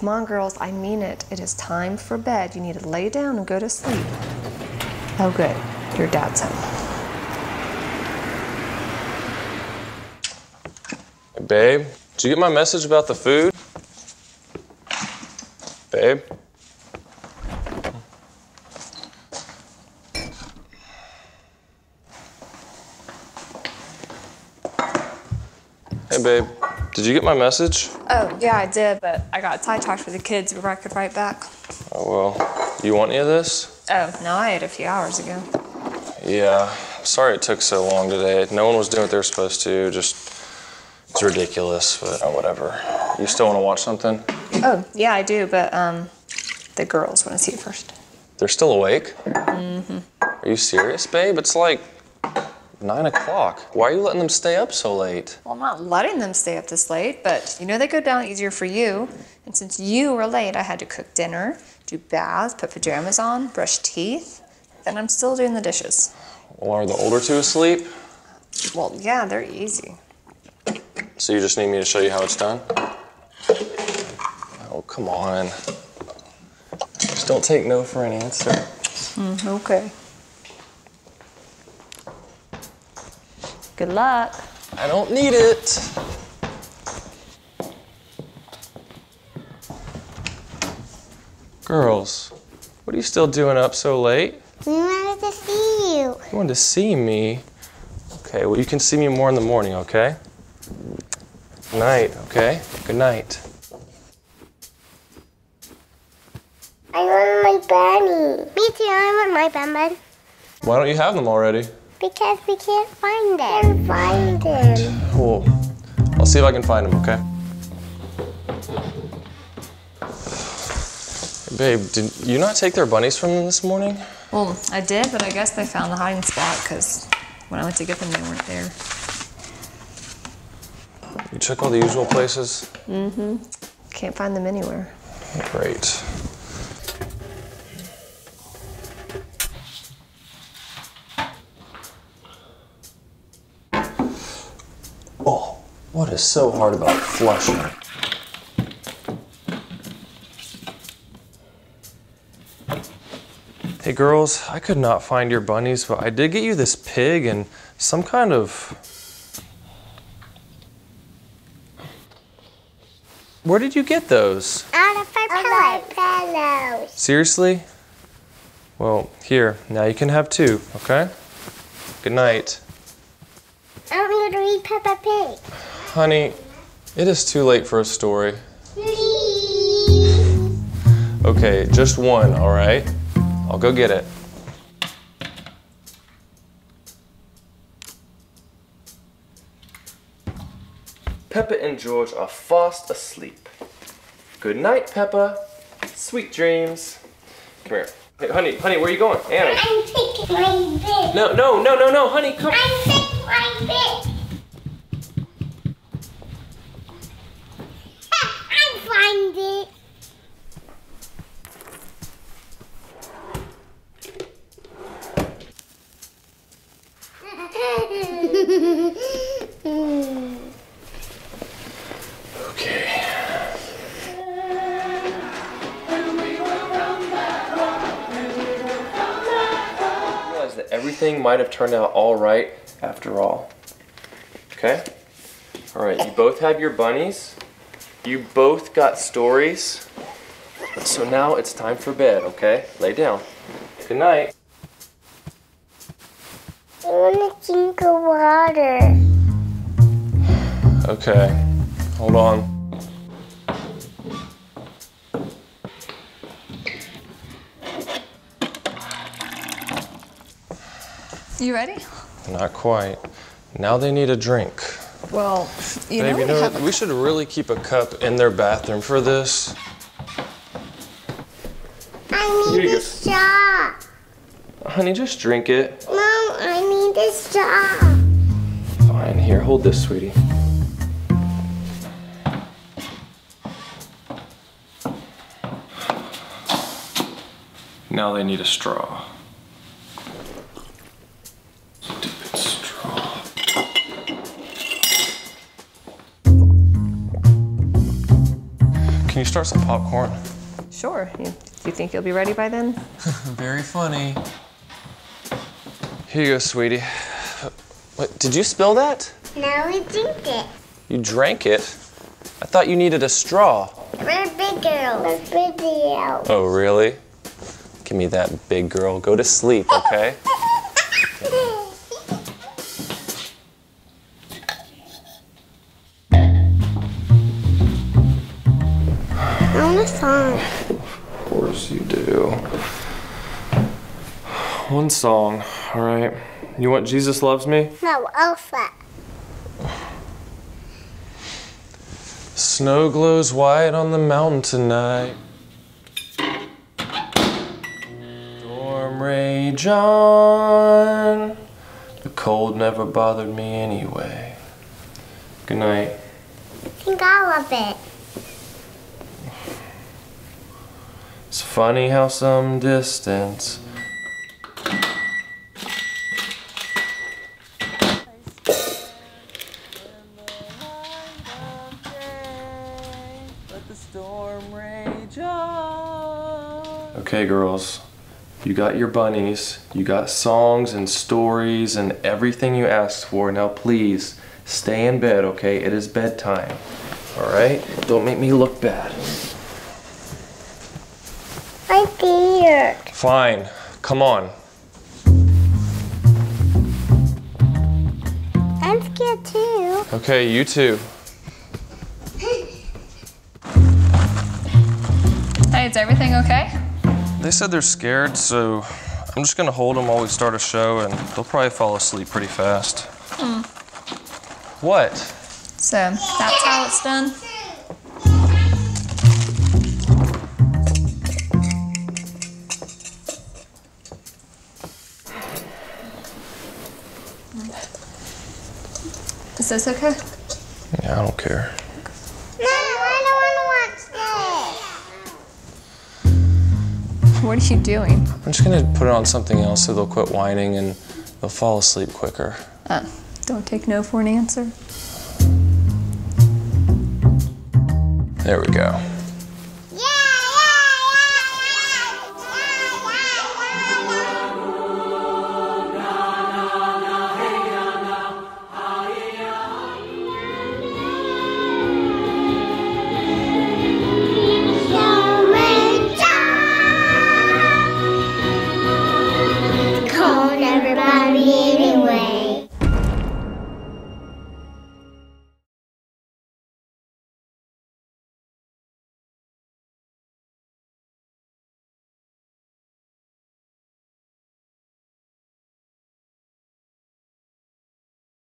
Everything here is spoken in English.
Come on, girls, I mean it. It is time for bed. You need to lay down and go to sleep. Oh, good. Your dad's home. Hey, babe, did you get my message about the food? Babe? Hey, babe, did you get my message? Oh, yeah, I did, but I got tie talked with the kids before I could write back. Oh, well, you want any of this? Oh, no, I ate a few hours ago. Yeah, sorry it took so long today. No one was doing what they were supposed to. Just, it's ridiculous, but oh, whatever. You still want to watch something? Oh, yeah, I do, but um, the girls want to see it first. They're still awake? Mm-hmm. Are you serious, babe? It's like nine o'clock. Why are you letting them stay up so late? Well, I'm not letting them stay up this late, but you know they go down easier for you. And since you were late, I had to cook dinner, do baths, put pajamas on, brush teeth. Then I'm still doing the dishes. Well, are the older two asleep? Well, yeah, they're easy. So you just need me to show you how it's done? Oh, come on. Just don't take no for an answer. Mm, okay. Good luck. I don't need it. Girls, what are you still doing up so late? We wanted to see you. You wanted to see me? Okay, well, you can see me more in the morning, okay? Good night, okay? Good night. I want my bunny. Me too, I want my bun bun. Why don't you have them already? Because we can't find them. Can't find them. Well, I'll see if I can find them, okay? Hey, babe, did you not take their bunnies from them this morning? Well, I did, but I guess they found the hiding spot because when I went to get them, they weren't there. You check all the usual places? Mm-hmm. Can't find them anywhere. Great. What is so hard about flushing? Hey girls, I could not find your bunnies, but I did get you this pig and some kind of. Where did you get those? Out of our pillows. Seriously? Well, here, now you can have two, okay? Good night. I'm going to read Peppa Pig. Honey, it is too late for a story. Please. Okay, just one, all right? I'll go get it. Peppa and George are fast asleep. Good night, Peppa. Sweet dreams. Come here. Hey, honey, honey, where are you going? Anna. I'm taking my bit. No, no, no, no, no, honey, come. I'm taking my bit. Everything might have turned out all right after all. Okay? All right, you both have your bunnies. You both got stories. So now it's time for bed, okay? Lay down. Good night. I want to drink of water. Okay. Hold on. You ready? Not quite. Now they need a drink. Well, you Babe, know, you we know have what? a- we should really keep a cup in their bathroom for this. I need a straw. Honey, just drink it. Mom, I need a straw. Fine, here, hold this, sweetie. Now they need a straw. Start some popcorn? Sure. You, do you think you'll be ready by then? Very funny. Here you go, sweetie. What, did you spill that? No, we drink it. You drank it? I thought you needed a straw. We're big girl. We're big girl. Oh, really? Give me that big girl. Go to sleep, okay? song. Of course you do. One song, all right. You want Jesus Loves Me? No, Elsa. Snow glows white on the mountain tonight. Storm rage on. The cold never bothered me anyway. Good night. I Think all love it. It's funny how some distance. Okay, girls, you got your bunnies, you got songs and stories and everything you asked for. Now, please stay in bed, okay? It is bedtime. All right? Don't make me look bad. I'm scared. Fine. Come on. I'm scared too. Okay, you too. Hey, is everything okay? They said they're scared, so I'm just gonna hold them while we start a show, and they'll probably fall asleep pretty fast. Hmm. What? So that's how it's done. Is this okay? Yeah, I don't care. No, I don't want to watch this. What are you doing? I'm just gonna put it on something else so they'll quit whining and they'll fall asleep quicker. Uh, don't take no for an answer. There we go.